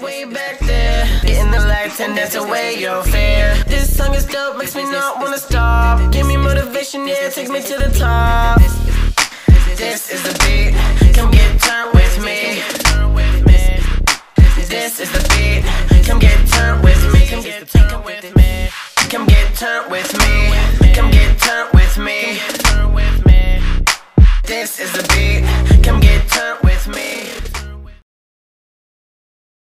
way back there. Getting the lights and that's away your fear. This song is dope, makes me not wanna stop. Give me motivation, yeah, take me to the top. This is the beat, come get turned with me. This is the beat, come get turned with me. Come get turned with me. Come get turned with me. Come get turned with me. This is the beat.